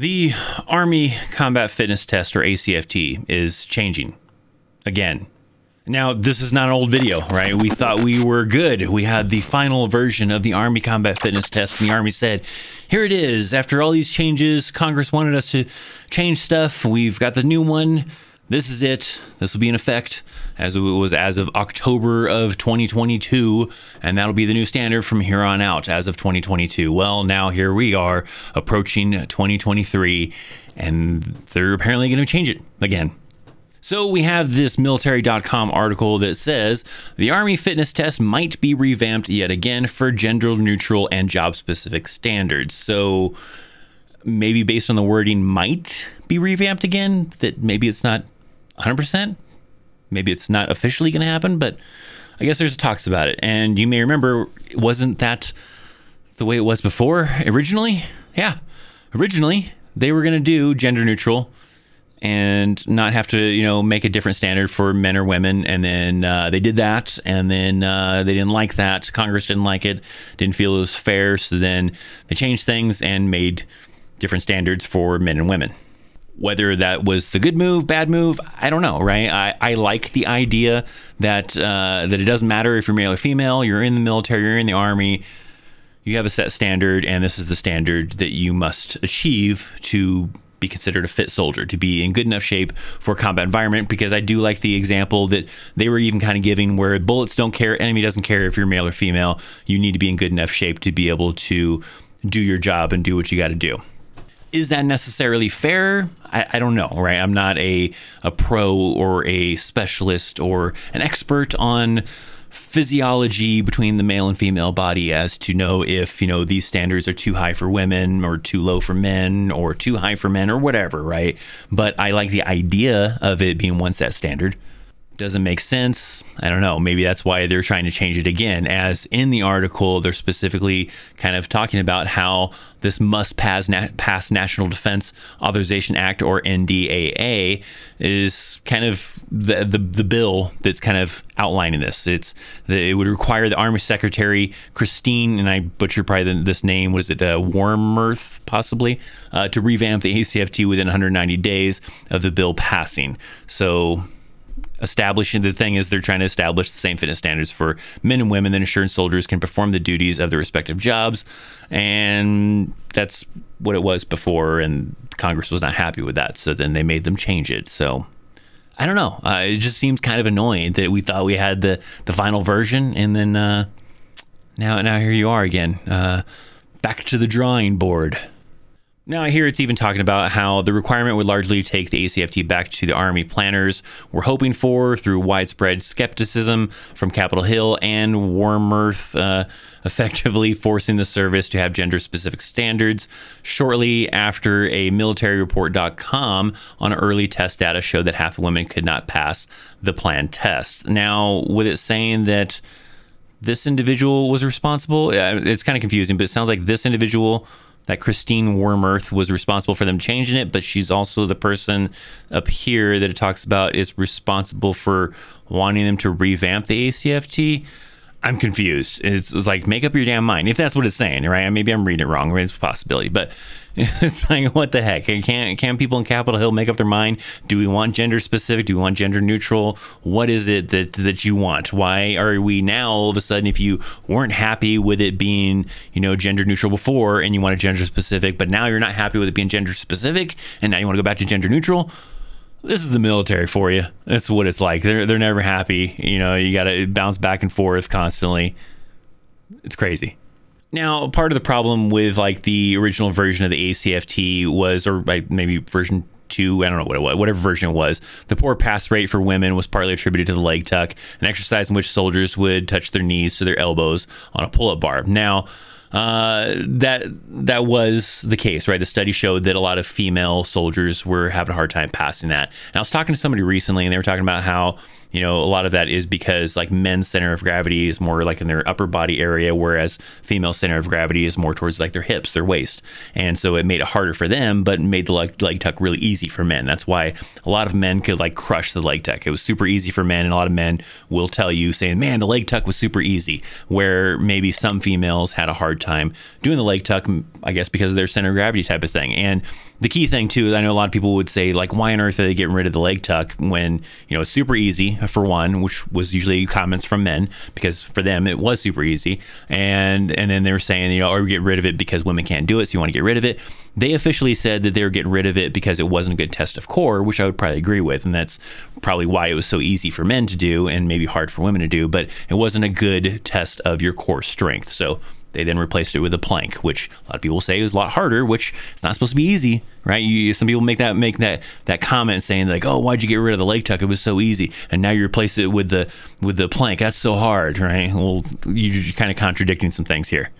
The Army Combat Fitness Test, or ACFT, is changing again. Now, this is not an old video, right? We thought we were good. We had the final version of the Army Combat Fitness Test, and the Army said, here it is. After all these changes, Congress wanted us to change stuff. We've got the new one this is it. This will be in effect as it was as of October of 2022, and that'll be the new standard from here on out as of 2022. Well, now here we are approaching 2023, and they're apparently going to change it again. So we have this military.com article that says the Army fitness test might be revamped yet again for gender neutral and job specific standards. So maybe based on the wording might be revamped again, that maybe it's not 100%. Maybe it's not officially going to happen, but I guess there's talks about it. And you may remember, wasn't that the way it was before originally? Yeah. Originally, they were going to do gender neutral and not have to, you know, make a different standard for men or women. And then uh, they did that, and then uh, they didn't like that. Congress didn't like it, didn't feel it was fair. So then they changed things and made different standards for men and women. Whether that was the good move, bad move, I don't know, right? I, I like the idea that uh, that it doesn't matter if you're male or female, you're in the military, you're in the army, you have a set standard, and this is the standard that you must achieve to be considered a fit soldier, to be in good enough shape for combat environment. Because I do like the example that they were even kind of giving where bullets don't care, enemy doesn't care if you're male or female. You need to be in good enough shape to be able to do your job and do what you got to do is that necessarily fair? I, I, don't know, right? I'm not a, a pro or a specialist or an expert on physiology between the male and female body as to know if, you know, these standards are too high for women or too low for men or too high for men or whatever, right? But I like the idea of it being one set standard doesn't make sense. I don't know. Maybe that's why they're trying to change it again. As in the article, they're specifically kind of talking about how this must pass, na- pass National Defense Authorization Act or NDAA is kind of the, the, the bill that's kind of outlining this. It's the, it would require the Army Secretary Christine and I butcher probably this name. Was it uh, possibly uh, to revamp the ACFT within 190 days of the bill passing. So establishing the thing is they're trying to establish the same fitness standards for men and women that insurance soldiers can perform the duties of their respective jobs. And that's what it was before and congress was not happy with that. So then they made them change it. So i don't know. Uh, it just seems kind of annoying that we thought we had the the final version and then uh, now now here you are again. Uh, back to the drawing board now, here it's even talking about how the requirement would largely take the ACFT back to the Army planners were hoping for through widespread skepticism from Capitol Hill and Wormuth, uh, effectively forcing the service to have gender specific standards shortly after a militaryreport.com on early test data showed that half the women could not pass the planned test. Now, with it saying that this individual was responsible, it's kind of confusing, but it sounds like this individual that Christine Wormuth was responsible for them changing it, but she's also the person up here that it talks about is responsible for wanting them to revamp the ACFT. I'm confused. It's, it's, like make up your damn mind if that's what it's saying, right? Maybe I'm reading it wrong. It's a possibility, but it's like what the heck? Can't can people in Capitol Hill make up their mind? Do we want gender specific? Do we want gender neutral? What is it that that you want? Why are we now all of a sudden? If you weren't happy with it being you know gender neutral before and you want a gender specific, but now you're not happy with it being gender specific, and now you want to go back to gender neutral this is the military for you. That's what it's like. They're they're never happy. You know, you got to bounce back and forth constantly. It's crazy. Now, part of the problem with like the original version of the ACFT was, or maybe version two, I don't know what it was, whatever version it was, the poor pass rate for women was partly attributed to the leg tuck, an exercise in which soldiers would touch their knees to their elbows on a pull-up bar. Now, uh, that that was the case, right? The study showed that a lot of female soldiers were having a hard time passing that. And I was talking to somebody recently, and they were talking about how you know, a lot of that is because like men's center of gravity is more like in their upper body area, whereas female center of gravity is more towards like their hips, their waist. And so it made it harder for them, but made the leg, leg tuck really easy for men. That's why a lot of men could like crush the leg tuck. It was super easy for men, and a lot of men will tell you saying, "Man, the leg tuck was super easy." Where maybe some females had a hard time doing the leg tuck, I guess because of their center of gravity type of thing. And the key thing too is I know a lot of people would say like why on earth are they getting rid of the leg tuck when you know it's super easy for one which was usually comments from men because for them it was super easy. And and then they were saying you know or get rid of it because women can't do it so you want to get rid of it. They officially said that they were getting rid of it because it wasn't a good test of core which I would probably agree with and that's probably why it was so easy for men to do and maybe hard for women to do but it wasn't a good test of your core strength. So they then replaced it with a plank, which a lot of people say is a lot harder, which it's not supposed to be easy, right? You, some people make that make that that comment saying like, "Oh, why'd you get rid of the leg tuck? It was so easy," and now you replace it with the with the plank. That's so hard, right? Well, you're kind of contradicting some things here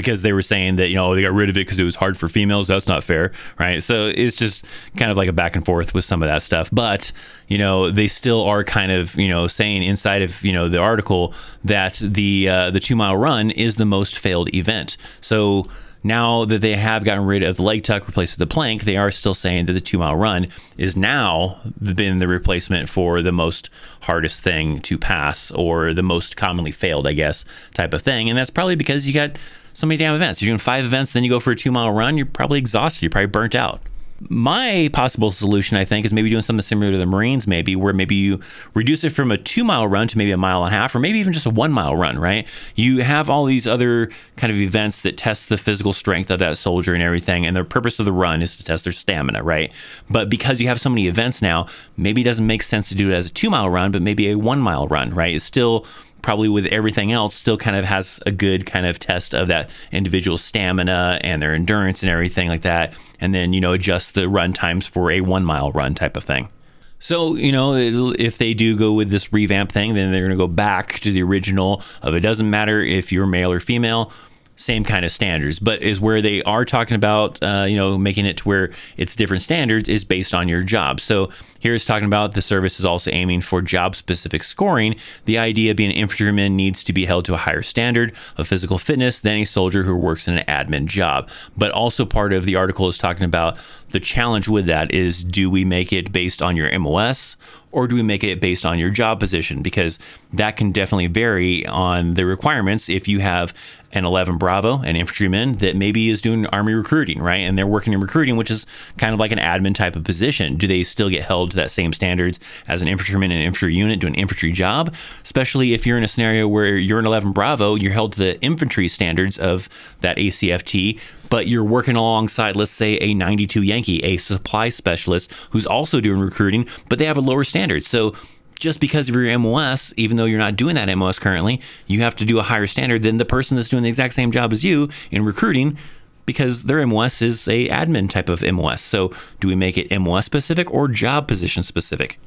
because they were saying that you know they got rid of it because it was hard for females. That's not fair, right? So it's just kind of like a back and forth with some of that stuff. But you know they still are kind of you know saying inside of you know the article that the uh, the two mile run is the most failed event. So now that they have gotten rid of the leg tuck, replaced with the plank, they are still saying that the two mile run is now been the replacement for the most hardest thing to pass or the most commonly failed, I guess, type of thing. And that's probably because you got so many damn events. You're doing five events, then you go for a two mile run, you're probably exhausted. You're probably burnt out. My possible solution, I think, is maybe doing something similar to the Marines, maybe where maybe you reduce it from a two mile run to maybe a mile and a half, or maybe even just a one mile run, right? You have all these other kind of events that test the physical strength of that soldier and everything, and the purpose of the run is to test their stamina, right? But because you have so many events now, maybe it doesn't make sense to do it as a two mile run, but maybe a one mile run, right? It's still probably with everything else still kind of has a good kind of test of that individual stamina and their endurance and everything like that. And then you know adjust the run times for a one mile run type of thing. So you know if they do go with this revamp thing then they're going to go back to the original of it. Doesn't matter if you're male or female same kind of standards, but is where they are talking about, uh, you know, making it to where it's different standards is based on your job. So here's talking about the service is also aiming for job specific scoring. The idea being an infantryman needs to be held to a higher standard of physical fitness than a soldier who works in an admin job. But also part of the article is talking about the challenge with that is do we make it based on your MOS or do we make it based on your job position? Because that can definitely vary on the requirements. If you have an 11 Bravo, an infantryman that maybe is doing Army recruiting, right? And they're working in recruiting, which is kind of like an admin type of position. Do they still get held to that same standards as an infantryman in an infantry unit doing an infantry job? Especially if you're in a scenario where you're an 11 Bravo, you're held to the infantry standards of that ACFT, but you're working alongside, let's say, a 92 Yankee, a supply specialist who's also doing recruiting, but they have a lower standard. So just because of your MOS, even though you're not doing that MOS currently, you have to do a higher standard than the person that's doing the exact same job as you in recruiting because their MOS is a admin type of MOS. So do we make it MOS specific or job position specific?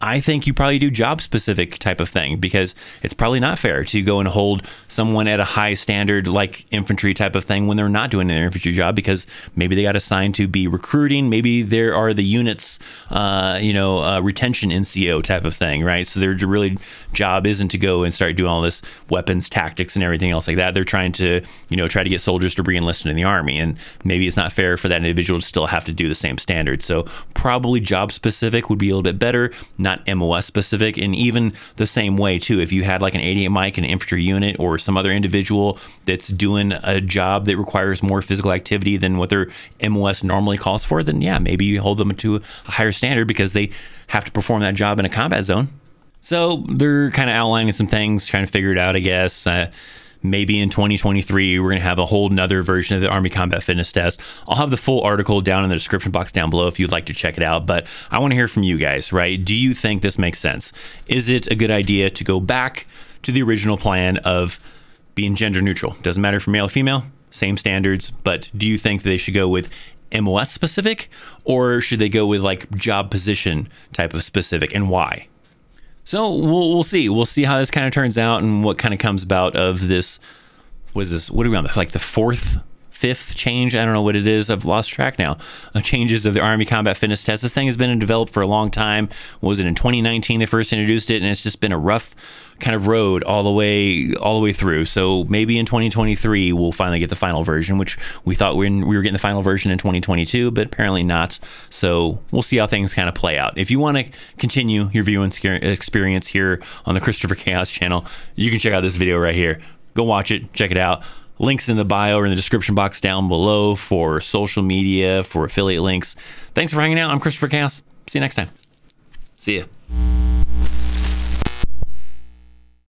I think you probably do job specific type of thing because it's probably not fair to go and hold someone at a high standard like infantry type of thing when they're not doing an infantry job because maybe they got assigned to be recruiting. Maybe there are the units, uh, you know, uh, retention NCO type of thing, right? So their really job isn't to go and start doing all this weapons tactics and everything else like that. They're trying to, you know, try to get soldiers to re-enlist in the army, and maybe it's not fair for that individual to still have to do the same standards. So probably job specific would be a little bit better not MOS specific. And even the same way, too, if you had like an 88 Mike, an infantry unit, or some other individual that's doing a job that requires more physical activity than what their MOS normally calls for, then yeah, maybe you hold them to a higher standard because they have to perform that job in a combat zone. So they're kind of outlining some things, trying to figure it out, I guess. Uh, maybe in 2023 we're going to have a whole nother version of the army combat fitness test. I'll have the full article down in the description box down below if you'd like to check it out but i want to hear from you guys right? Do you think this makes sense? Is it a good idea to go back to the original plan of being gender neutral? Doesn't matter for male or female same standards but do you think they should go with mos specific or should they go with like job position type of specific and why so we'll we'll see. We'll see how this kind of turns out and what kind of comes about of this. Was this what are we on? Like the fourth, fifth change? I don't know what it is. I've lost track now. Of changes of the Army Combat Fitness Test. This thing has been developed for a long time. was it in 2019 they first introduced it, and it's just been a rough kind of road all the way all the way through. So maybe in 2023 we'll finally get the final version, which we thought when we were getting the final version in 2022, but apparently not. So we'll see how things kind of play out. If you want to continue your viewing experience here on the Christopher Chaos channel, you can check out this video right here. Go watch it, check it out. Links in the bio or in the description box down below for social media, for affiliate links. Thanks for hanging out. I'm Christopher Chaos. See you next time. See ya.